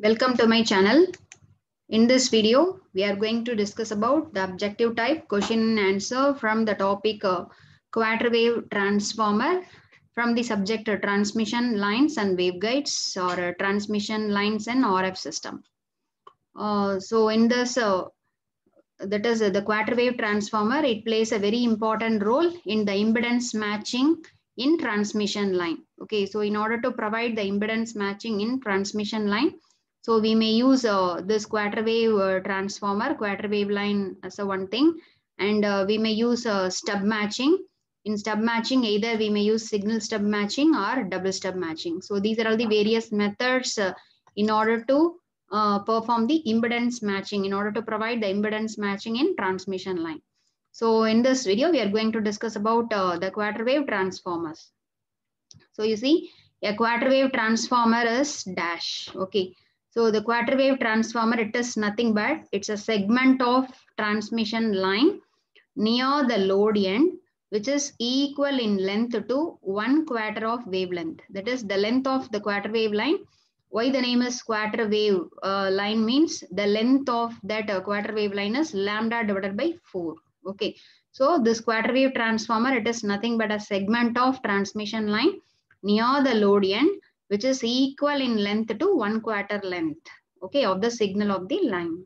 Welcome to my channel. In this video, we are going to discuss about the objective type question and answer from the topic uh, quarter wave transformer from the subject uh, transmission lines and waveguides or uh, transmission lines and RF system. Uh, so in this, uh, that is uh, the quarter wave transformer, it plays a very important role in the impedance matching in transmission line. Okay, so in order to provide the impedance matching in transmission line, so we may use uh, this quarter wave uh, transformer, quarter wave line as a one thing, and uh, we may use uh, stub matching. In stub matching, either we may use single stub matching or double stub matching. So these are all the various methods uh, in order to uh, perform the impedance matching, in order to provide the impedance matching in transmission line. So in this video, we are going to discuss about the quarter wave transformers. So you see, a quarter wave transformer is dash. Okay. So the quarter wave transformer, it is nothing but it's a segment of transmission line near the load end, which is equal in length to one quarter of wavelength. That is the length of the quarter wave line. Why the name is quarter wave uh, line means the length of that uh, quarter wave line is lambda divided by 4. Okay. So this quarter wave transformer, it is nothing but a segment of transmission line near the load end which is equal in length to one quarter length, okay, of the signal of the line.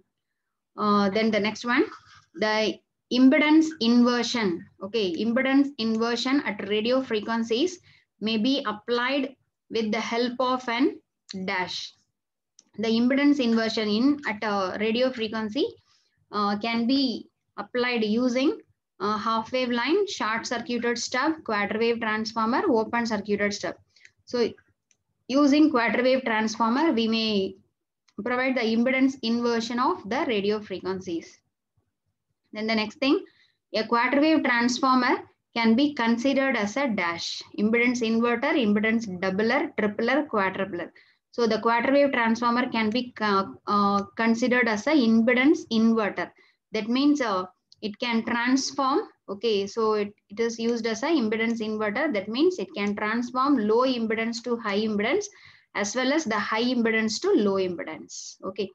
Uh, then the next one, the impedance inversion, okay, impedance inversion at radio frequencies may be applied with the help of an dash. The impedance inversion in at a radio frequency uh, can be applied using uh, half wave line, short circuited stub, quarter wave transformer, open circuited stub. So using quarter wave transformer, we may provide the impedance inversion of the radio frequencies. Then the next thing, a quarter wave transformer can be considered as a dash. Impedance inverter, impedance doubler, tripler, quadrupler. So the quarter wave transformer can be uh, uh, considered as a impedance inverter. That means uh, it can transform Okay, so it, it is used as a impedance inverter. That means it can transform low impedance to high impedance as well as the high impedance to low impedance. Okay.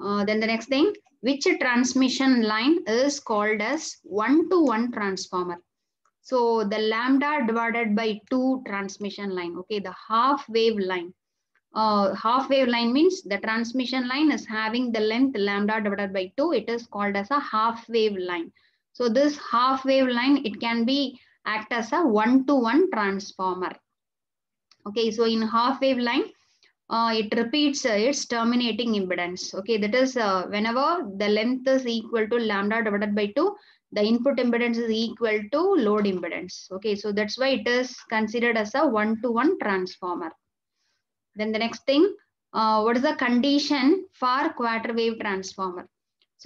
Uh, then the next thing, which transmission line is called as one-to-one -one transformer. So the lambda divided by two transmission line. Okay, the half wave line. Uh, half wave line means the transmission line is having the length lambda divided by two. It is called as a half wave line. So this half wave line, it can be act as a one-to-one -one transformer. Okay, so in half wave line, uh, it repeats uh, its terminating impedance. Okay, that is uh, whenever the length is equal to lambda divided by 2, the input impedance is equal to load impedance. Okay, so that's why it is considered as a one-to-one -one transformer. Then the next thing, uh, what is the condition for quarter wave transformer?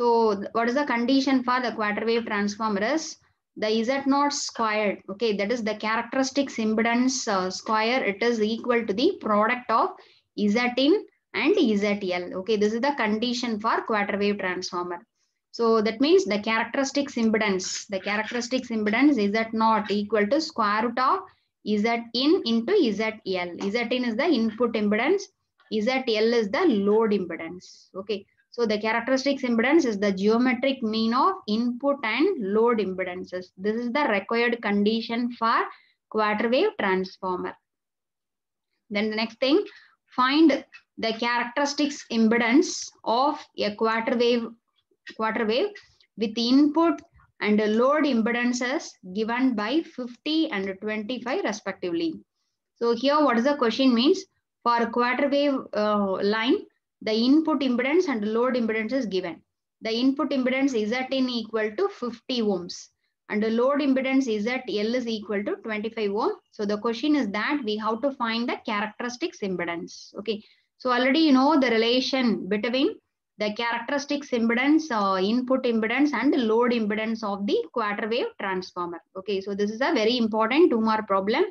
So what is the condition for the quarter wave transformer is the Z naught squared. Okay, that is the characteristics impedance uh, square. It is equal to the product of Z in and ZL. Okay, this is the condition for quarter wave transformer. So that means the characteristics impedance, the characteristics impedance is that not equal to square root of Z in into ZL. Z in is the input impedance. ZL is the load impedance. Okay. So the characteristics impedance is the geometric mean of input and load impedances. This is the required condition for quarter wave transformer. Then the next thing, find the characteristics impedance of a quarter wave, quarter wave with input and load impedances given by 50 and 25 respectively. So here what is the question means for quarter wave uh, line, the input impedance and load impedance is given. The input impedance is at in equal to 50 ohms and the load impedance is at L is equal to 25 ohm. So the question is that we have to find the characteristics impedance. Okay. So already you know the relation between the characteristics impedance, uh, input impedance and the load impedance of the quarter wave transformer. Okay. So this is a very important two more problem.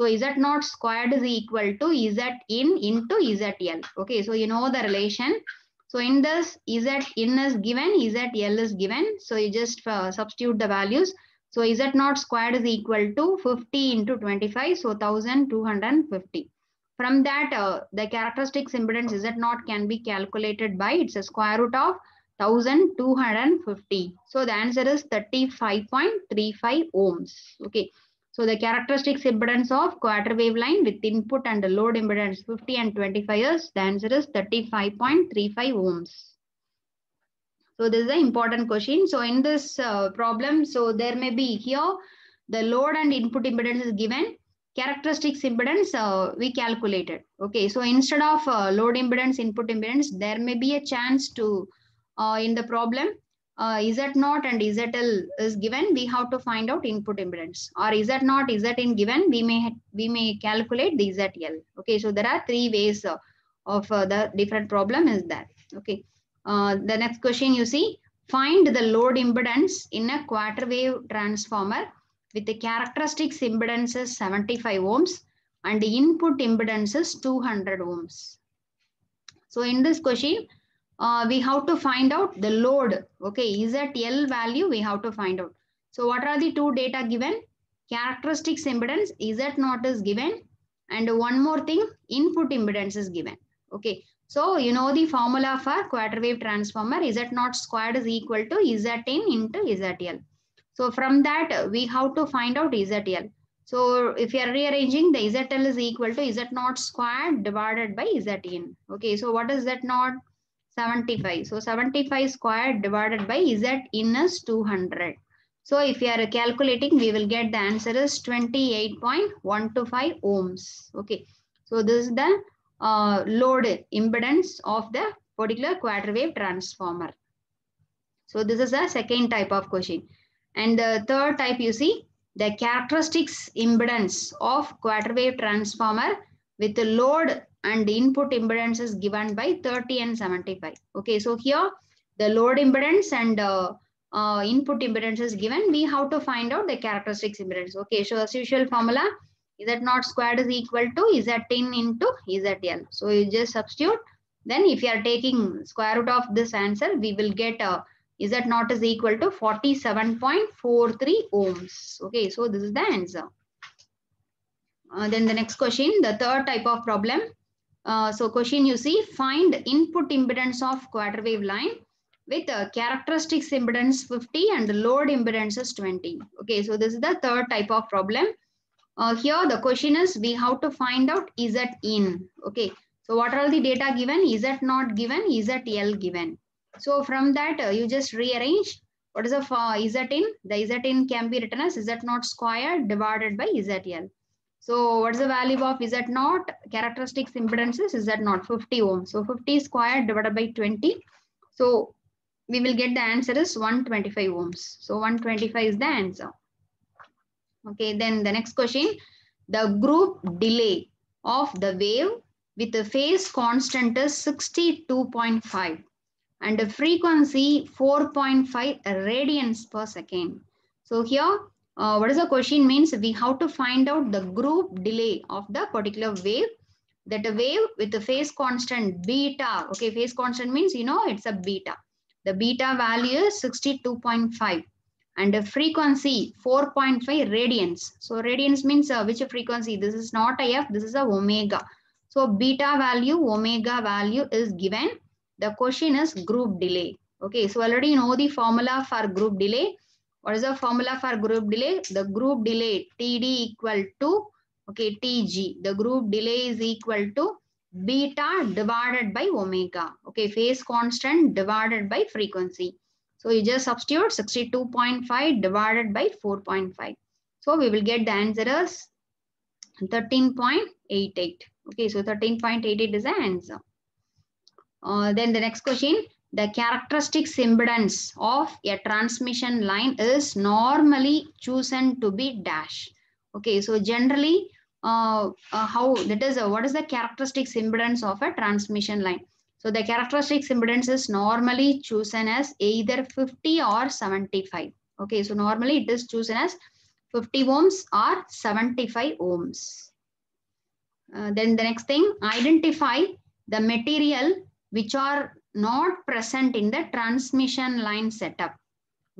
So Z naught squared is equal to Z in into ZL. Okay, so you know the relation. So in this Z in is given, ZL is given. So you just uh, substitute the values. So Z naught squared is equal to 50 into 25. So 1250. from that, uh, the characteristics impedance is Z naught can be calculated by it's a square root of 1250. So the answer is 35.35 ohms. Okay. So the characteristics impedance of quarter wave line with input and the load impedance 50 and 25 is the answer is 35.35 ohms. So this is an important question. So in this uh, problem, so there may be here the load and input impedance is given. Characteristics impedance uh, we calculated. Okay, so instead of uh, load impedance, input impedance, there may be a chance to uh, in the problem uh, Z0 and ZL is given, we have to find out input impedance or is that Z0, Zin given, we may we may calculate the ZL. Okay, so there are three ways uh, of uh, the different problem is that. Okay, uh, the next question you see, find the load impedance in a quarter wave transformer with the characteristics impedance is 75 ohms and the input impedance is 200 ohms. So in this question, uh, we have to find out the load. Okay, is at L value we have to find out. So what are the two data given? Characteristics impedance is at not is given and one more thing input impedance is given. Okay, so you know the formula for quarter wave transformer is at not squared is equal to is at in into is at L. So from that we have to find out is at L. So if you are rearranging the ZL is equal to Z naught squared divided by Z in. Okay, so what is Z naught? 75. So 75 squared divided by Z in is 200. So if you are calculating, we will get the answer is 28.125 ohms. Okay. So this is the uh, load impedance of the particular quarter wave transformer. So this is the second type of question. And the third type you see, the characteristics impedance of quarter wave transformer with the load and input impedance is given by 30 and 75. Okay, so here the load impedance and uh, uh, input impedance is given. We have to find out the characteristics impedance. Okay, so as usual formula, is that not squared is equal to is that in into is that L. So you just substitute. Then if you are taking square root of this answer, we will get uh, is that not is equal to 47.43 ohms. Okay, so this is the answer. Uh, then the next question, the third type of problem. Uh, so question you see, find input impedance of quarter wave line with a characteristics impedance 50 and the load impedance is 20. Okay, so this is the third type of problem. Uh, here the question is, we have to find out is that in. Okay, so what are all the data given? Is that not given? Is that L given? So from that, uh, you just rearrange. What is the uh, is that in? The is that in can be written as is that not squared divided by is that L. So what's the value of is that not characteristics impedances is that not 50 ohms. So 50 squared divided by 20. So we will get the answer is 125 ohms. So 125 is the answer. Okay, then the next question, the group delay of the wave with the phase constant is 62.5 and the frequency 4.5 radians per second. So here uh, what is the question means we have to find out the group delay of the particular wave. That a wave with the phase constant beta okay phase constant means you know it's a beta. The beta value is 62.5 and the frequency 4.5 radians. So radians means uh, which frequency? This is not a f this is a omega. So beta value omega value is given. The question is group delay. Okay so already know the formula for group delay what is the formula for group delay? The group delay TD equal to, okay, TG. The group delay is equal to beta divided by omega. Okay, phase constant divided by frequency. So you just substitute 62.5 divided by 4.5. So we will get the answer as 13.88. Okay, so 13.88 is the answer. Uh, then the next question, the characteristic impedance of a transmission line is normally chosen to be dash. Okay, so generally, uh, uh, how that is uh, what is the characteristic impedance of a transmission line? So the characteristic impedance is normally chosen as either 50 or 75. Okay, so normally it is chosen as 50 ohms or 75 ohms. Uh, then the next thing, identify the material which are not present in the transmission line setup.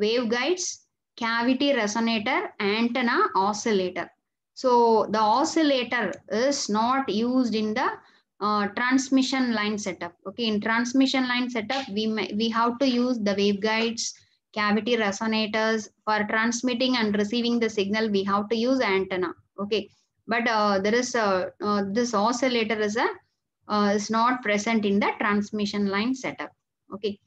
Waveguides, cavity resonator, antenna, oscillator. So the oscillator is not used in the uh, transmission line setup. Okay, in transmission line setup, we may, we have to use the waveguides, cavity resonators for transmitting and receiving the signal. We have to use antenna. Okay, but uh, there is a uh, this oscillator is a uh, is not present in the transmission line setup. Okay.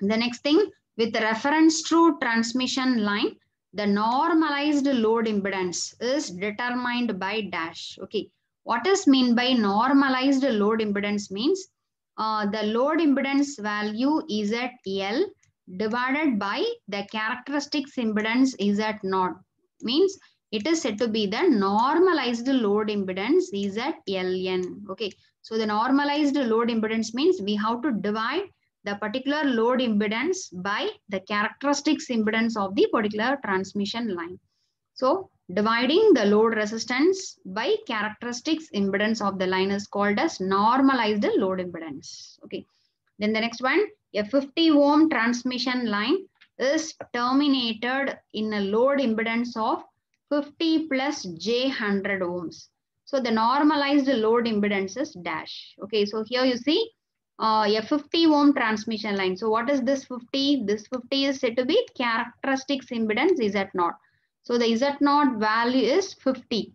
The next thing with reference to transmission line, the normalized load impedance is determined by dash. Okay. What is mean by normalized load impedance means uh, the load impedance value is at L divided by the characteristics impedance is at naught means it is said to be the normalized load impedance is at Ln. Okay. So the normalized load impedance means we have to divide the particular load impedance by the characteristics impedance of the particular transmission line. So dividing the load resistance by characteristics impedance of the line is called as normalized load impedance. Okay. Then the next one, a 50 ohm transmission line is terminated in a load impedance of 50 plus j 100 ohms. So the normalized load impedance is dash. Okay, so here you see uh, a 50 ohm transmission line. So what is this 50? This 50 is said to be characteristics impedance is at naught. So the Z naught value is 50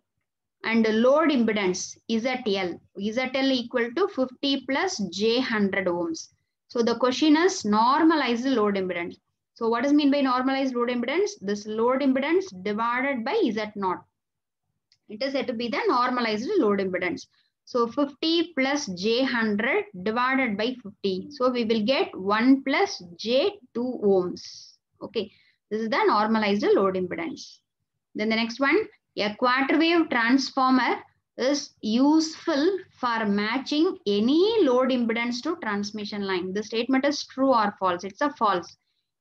and the load impedance is at L. ZL equal to 50 plus J 100 ohms. So the question is normalized load impedance. So what is mean by normalized load impedance? This load impedance divided by Z naught. It is said to be the normalized load impedance. So 50 plus J100 divided by 50. So we will get 1 plus J2 ohms. Okay. This is the normalized load impedance. Then the next one, a quarter wave transformer is useful for matching any load impedance to transmission line. The statement is true or false. It's a false.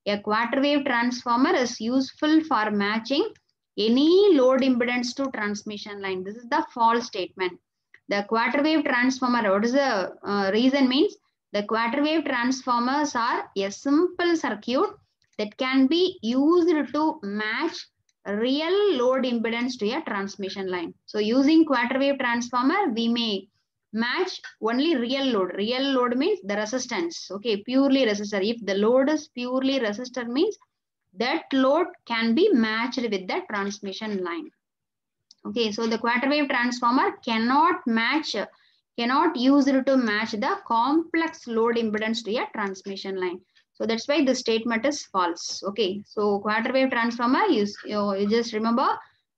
A quarter wave transformer is useful for matching any load impedance to transmission line. This is the false statement. The quarter wave transformer, what is the uh, reason means? The quarter wave transformers are a simple circuit that can be used to match real load impedance to a transmission line. So using quarter wave transformer, we may match only real load. Real load means the resistance. Okay, purely resistor. If the load is purely resistor means that load can be matched with the transmission line. Okay, so the quarter wave transformer cannot match, cannot use it to match the complex load impedance to a transmission line. So that's why the statement is false. Okay, so quarter wave transformer you, you just remember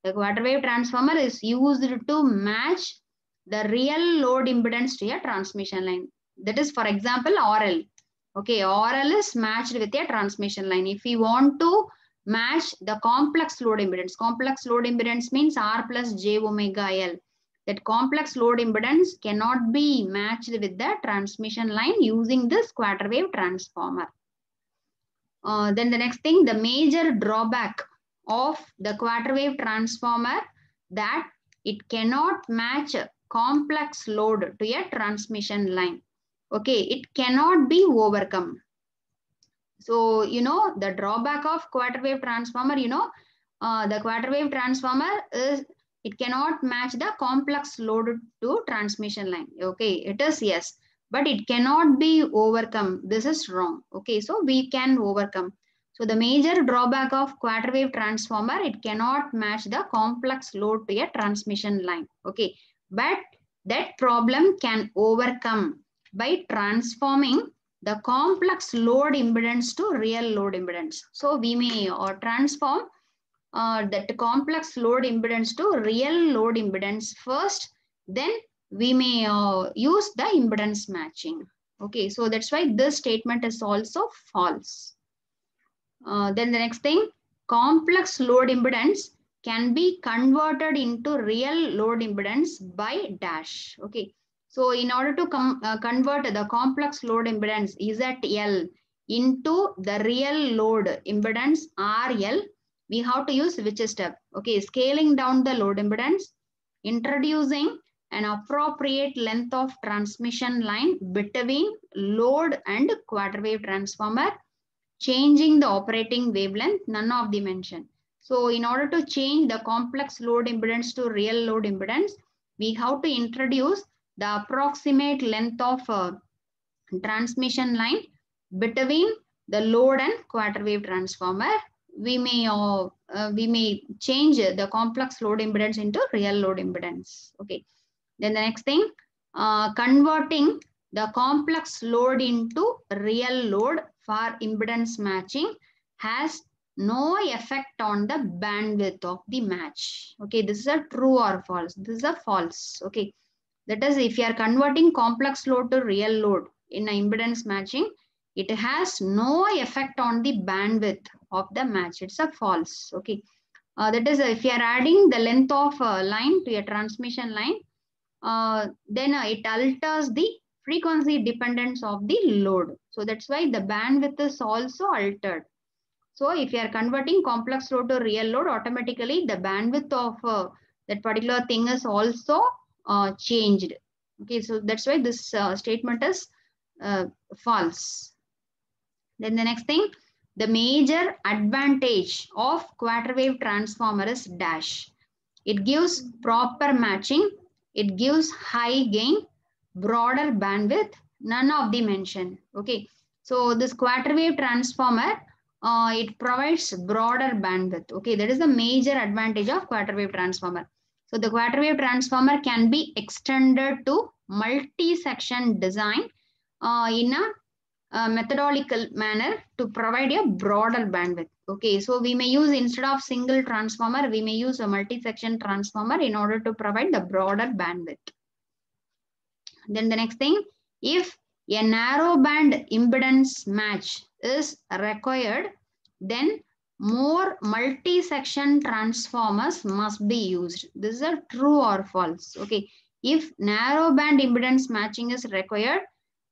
the quarter wave transformer is used to match the real load impedance to a transmission line. That is, for example, RL. Okay, RL is matched with a transmission line. If we want to match the complex load impedance, complex load impedance means R plus J omega L. That complex load impedance cannot be matched with the transmission line using this quarter wave transformer. Uh, then the next thing, the major drawback of the quarter wave transformer that it cannot match complex load to a transmission line. Okay, it cannot be overcome. So, you know, the drawback of quarter wave transformer, you know, uh, the quarter wave transformer is, it cannot match the complex load to transmission line. Okay, it is yes, but it cannot be overcome. This is wrong. Okay, so we can overcome. So the major drawback of quarter wave transformer, it cannot match the complex load to a transmission line. Okay, but that problem can overcome by transforming the complex load impedance to real load impedance. So we may or transform uh, that complex load impedance to real load impedance first, then we may uh, use the impedance matching. Okay, so that's why this statement is also false. Uh, then the next thing, complex load impedance can be converted into real load impedance by dash. Okay, so in order to uh, convert the complex load impedance ZL into the real load impedance RL, we have to use which step? Okay, scaling down the load impedance, introducing an appropriate length of transmission line between load and quarter wave transformer, changing the operating wavelength, none of the mention. So in order to change the complex load impedance to real load impedance, we have to introduce the approximate length of uh, transmission line between the load and quarter wave transformer. We may uh, uh, we may change the complex load impedance into real load impedance. Okay. Then the next thing, uh, converting the complex load into real load for impedance matching has no effect on the bandwidth of the match. Okay, this is a true or false. This is a false. Okay, that is if you are converting complex load to real load in an impedance matching, it has no effect on the bandwidth of the match. It's a false. Okay, uh, that is if you are adding the length of a line to your transmission line, uh, then uh, it alters the frequency dependence of the load. So that's why the bandwidth is also altered. So if you are converting complex load to real load, automatically the bandwidth of uh, that particular thing is also uh, changed. Okay, so that's why this uh, statement is uh, false. Then the next thing, the major advantage of quarter wave transformer is dash. It gives proper matching. It gives high gain, broader bandwidth, none of the mention. Okay, so this quarter wave transformer uh, it provides broader bandwidth. Okay, that is the major advantage of quarter wave transformer. So the quarter wave transformer can be extended to multi-section design uh, in a, a, methodological manner to provide a broader bandwidth. Okay, so we may use instead of single transformer, we may use a multi-section transformer in order to provide the broader bandwidth. Then the next thing, if a narrow band impedance match is required, then more multi-section transformers must be used. This is a true or false. Okay. If narrow band impedance matching is required,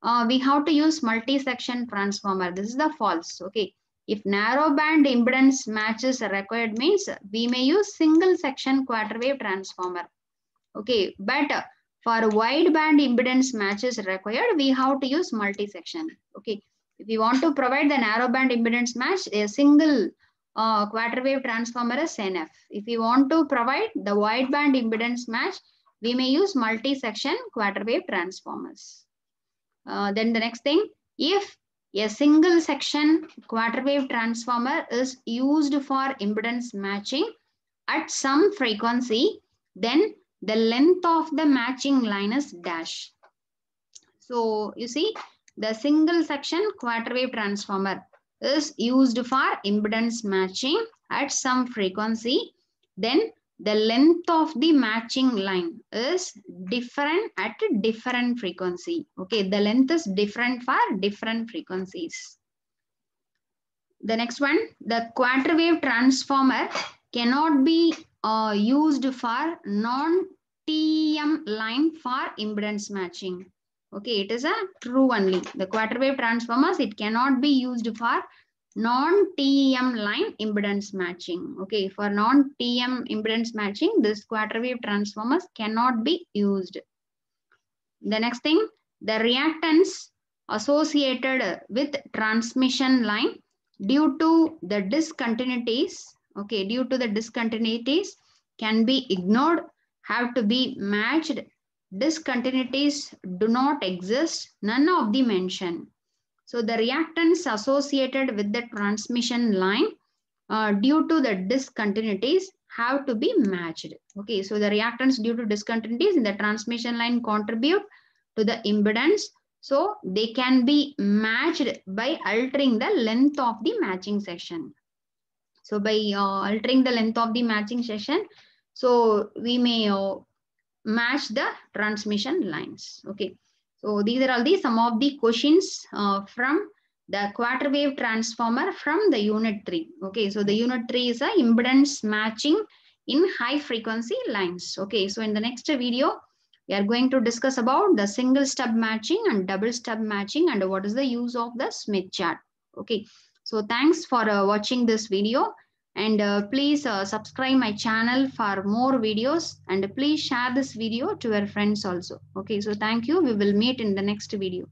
uh, we have to use multi-section transformer. This is the false. Okay. If narrow band impedance matches required means we may use single section quarter wave transformer. Okay. But for wide band impedance matches required, we have to use multi-section. Okay. If you want to provide the narrow band impedance match, a single uh, quarter wave transformer is enough. If you want to provide the wide band impedance match, we may use multi-section quarter wave transformers. Uh, then the next thing, if a single section quarter wave transformer is used for impedance matching at some frequency, then the length of the matching line is dash. So you see the single section quarter wave transformer is used for impedance matching at some frequency. Then the length of the matching line is different at different frequency. Okay, the length is different for different frequencies. The next one, the quarter wave transformer cannot be uh, used for non-TEM line for impedance matching. Okay, it is a true only. The quarter wave transformers, it cannot be used for non-TEM line impedance matching. Okay, for non-TEM impedance matching, this quarter wave transformers cannot be used. The next thing, the reactance associated with transmission line due to the discontinuities, okay, due to the discontinuities can be ignored, have to be matched. Discontinuities do not exist, none of the mention. So the reactance associated with the transmission line uh, due to the discontinuities have to be matched. Okay, so the reactance due to discontinuities in the transmission line contribute to the impedance. So they can be matched by altering the length of the matching section. So by uh, altering the length of the matching section, so we may uh, match the transmission lines. Okay. So these are all the some of the questions uh, from the quarter wave transformer from the unit 3. Okay, so the unit 3 is a impedance matching in high frequency lines. Okay, so in the next video, we are going to discuss about the single stub matching and double stub matching and what is the use of the Smith chart. Okay, so thanks for uh, watching this video and uh, please uh, subscribe my channel for more videos. And please share this video to your friends also. Okay so thank you. We will meet in the next video